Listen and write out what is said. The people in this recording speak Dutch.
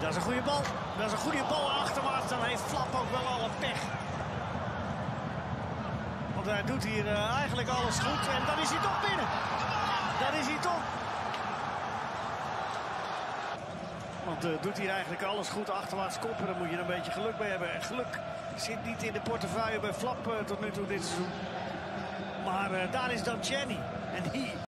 Dat is een goede bal. Dat is een goede bal achterwaarts. Dan heeft Flap ook wel alle pech. Want hij doet hier eh, eigenlijk alles goed. En dan is hij toch binnen. Dan is hij toch. Want uh, doet hier eigenlijk alles goed achterwaarts koppen. Dan moet je er een beetje geluk bij hebben. En geluk zit niet in de portefeuille bij Flap eh, tot nu toe dit seizoen. Maar daar is dan Jenny. En die